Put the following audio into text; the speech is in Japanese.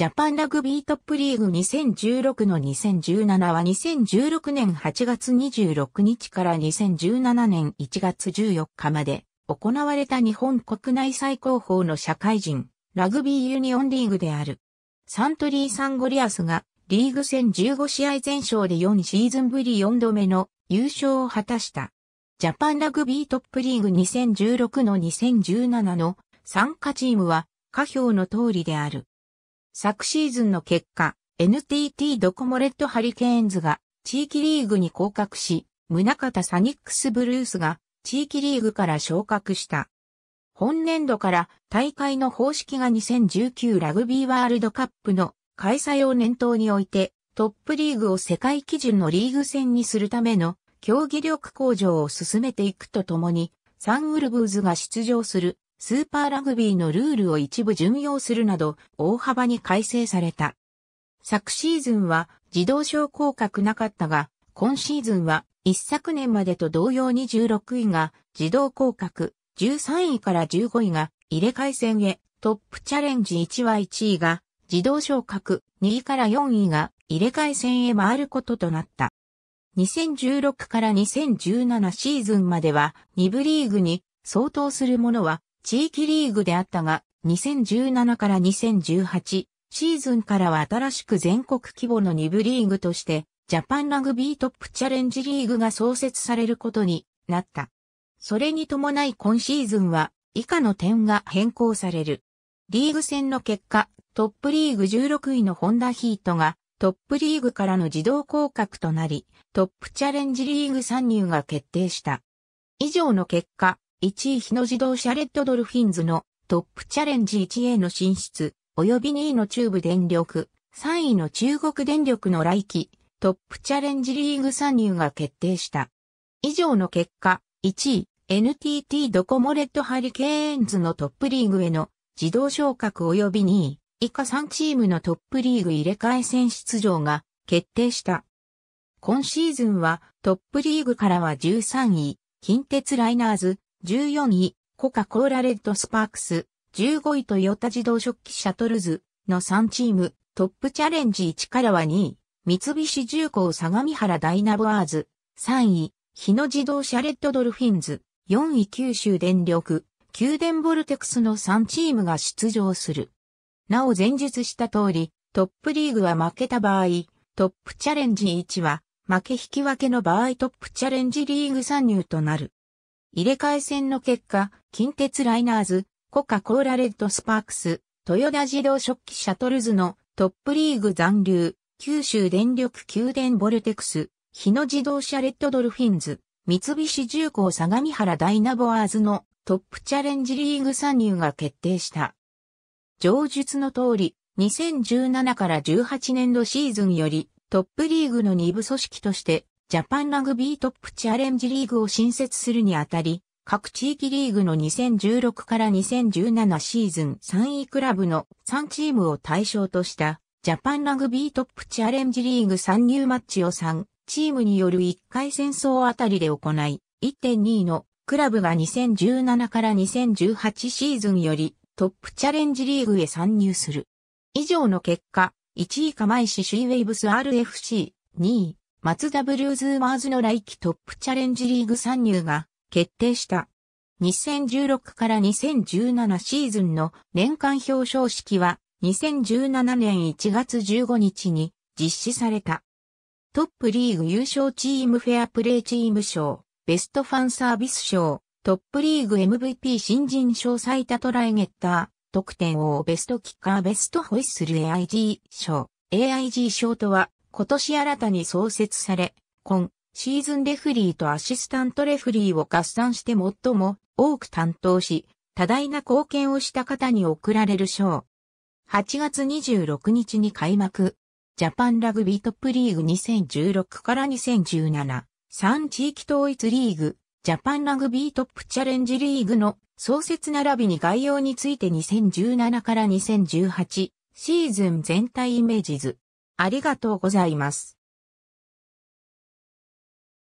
ジャパンラグビートップリーグ2016の2017は2016年8月26日から2017年1月14日まで行われた日本国内最高峰の社会人ラグビーユニオンリーグである。サントリーサンゴリアスがリーグ戦15試合全勝で4シーズンぶり4度目の優勝を果たした。ジャパンラグビートップリーグ2016の2017の参加チームは下表の通りである。昨シーズンの結果、NTT ドコモレッドハリケーンズが地域リーグに降格し、宗方サニックスブルースが地域リーグから昇格した。本年度から大会の方式が2019ラグビーワールドカップの開催を念頭においてトップリーグを世界基準のリーグ戦にするための競技力向上を進めていくとともにサンウルブーズが出場するスーパーラグビーのルールを一部準用するなど大幅に改正された。昨シーズンは自動昇降格なかったが、今シーズンは一昨年までと同様に16位が自動降格、13位から15位が入れ替え戦へ、トップチャレンジ1は1位が自動昇格、2位から4位が入れ替え戦へ回ることとなった。2016から2017シーズンまでは2部リーグに相当するものは地域リーグであったが、2017から2018シーズンからは新しく全国規模の2部リーグとして、ジャパンラグビートップチャレンジリーグが創設されることになった。それに伴い今シーズンは以下の点が変更される。リーグ戦の結果、トップリーグ16位のホンダヒートがトップリーグからの自動降格となり、トップチャレンジリーグ参入が決定した。以上の結果、1位日野自動車レッドドルフィンズのトップチャレンジ 1A の進出、及び2位の中部電力、3位の中国電力の来期、トップチャレンジリーグ参入が決定した。以上の結果、1位、NTT ドコモレッドハリケーンズのトップリーグへの自動昇格及び2位、以下3チームのトップリーグ入れ替え戦出場が決定した。今シーズンはトップリーグからは13位、近鉄ライナーズ、14位、コカ・コーラレッドスパークス、15位トヨタ自動織機シャトルズの3チーム、トップチャレンジ1からは2位、三菱重工相模原ダイナボアーズ、3位、日野自動車レッドドルフィンズ、4位九州電力、キューデンヴォルテクスの3チームが出場する。なお前述した通り、トップリーグは負けた場合、トップチャレンジ1は、負け引き分けの場合トップチャレンジリーグ参入となる。入れ替え戦の結果、近鉄ライナーズ、コカ・コーラレッドスパークス、トヨタ自動織機シャトルズのトップリーグ残留、九州電力キューデンヴォルテクス、日野自動車レッドドルフィンズ、三菱重工相模原ダイナボアーズのトップチャレンジリーグ参入が決定した。上述の通り、2017から18年度シーズンよりトップリーグの2部組織としてジャパンラグビートップチャレンジリーグを新設するにあたり、各地域リーグの2016から2017シーズン3位クラブの3チームを対象としたジャパンラグビートップチャレンジリーグ参入マッチを3チームによる1回戦争あたりで行い、1.2位のクラブが2017から2018シーズンよりトップチャレンジリーグへ参入する。以上の結果、1位釜石シーウェイブス RFC、2位松田ブルーズーマーズの来季トップチャレンジリーグ参入が決定した。2016から2017シーズンの年間表彰式は2017年1月15日に実施された。トップリーグ優勝チームフェアプレーチーム賞、ベストファンサービス賞、トップリーグ MVP 新人賞最多トライゲッター、得点王ベストキッカーベストホイッスル AIG 賞、AIG 賞とは今年新たに創設され、今シーズンレフリーとアシスタントレフリーを合算して最も多く担当し、多大な貢献をした方に贈られる賞。8月26日に開幕。ジャパンラグビートップリーグ2016から2017、3地域統一リーグ、ジャパンラグビートップチャレンジリーグの創設並びに概要について2017から2018シーズン全体イメージ図。ありがとうございます。